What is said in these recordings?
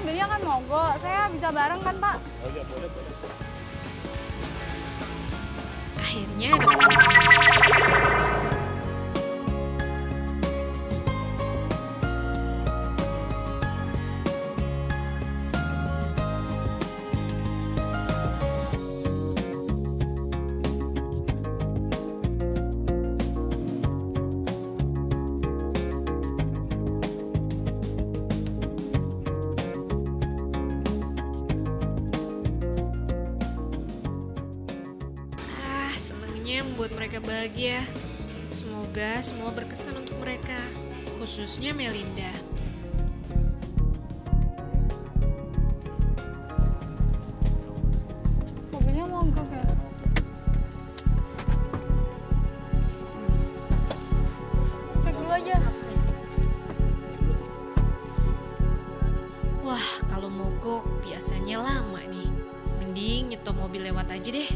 mobilnya kan mogok. Saya bisa bareng kan, Pak? Oh iya, boleh, boleh. Akhirnya ada senangnya membuat mereka bahagia. Semoga semua berkesan untuk mereka, khususnya Melinda. Mobilnya mogok ya. Cek dulu aja. Wah, kalau mogok biasanya lama nih. Mending nyetok mobil lewat aja deh.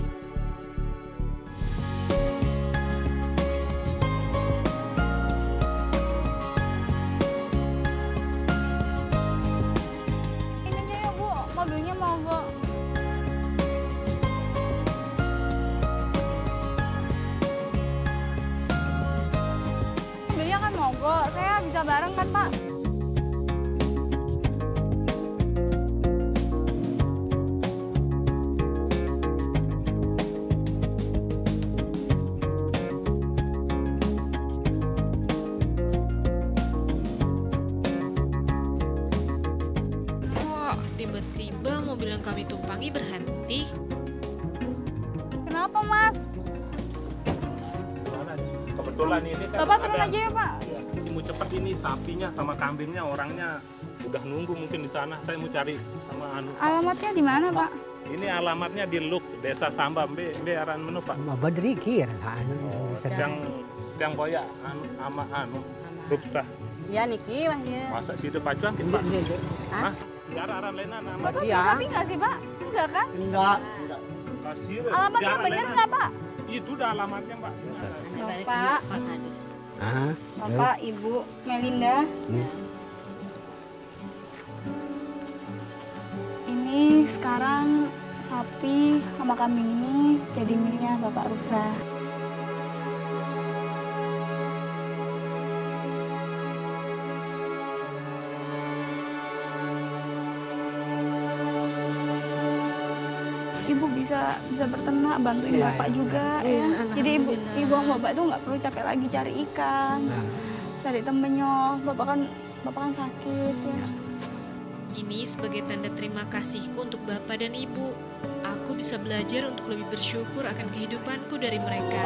Mogok. Saya bisa bareng kan, Pak? Tiba-tiba mobil yang kami tumpangi berhenti? Kenapa, Mas? Kebetulan ini kan Bapak turun ada- aja ya, Pak. Iya, ini mau cepat ini sapinya sama kambingnya orangnya udah nunggu mungkin di sana. Saya mau cari sama anu. Alamatnya di mana, Pak? Ini alamatnya di Luk, Desa Samba, Mbe, Mbe aran menu Pak. Ma badri kira kan. Yang yang boya anu ama anu rupsa. Iya Niki wah ya. Masa sih ada pacuan kan Pak? Hah? Biar aran lena nama. Bapak Iya. punya sapi nggak sih, Pak? Enggak kan? Enggak. Kasir. Alamatnya bener nggak, Pak? Itu dah alamatnya Pak. Bapak, Ah, Bapak, Ibu, Melinda. Hmm. Ini sekarang sapi sama kambing ini jadi miliknya Bapak Ruksa. Ibu bisa bisa berternak, bantuin Iya, bapak iya. juga Iya, ya. Jadi ibu ibu sama bapak tuh nggak perlu capek lagi cari ikan, nah. cari temennya. Bapak kan bapak kan sakit ya. Ini sebagai tanda terima kasihku untuk bapak dan ibu. Aku bisa belajar untuk lebih bersyukur akan kehidupanku dari mereka.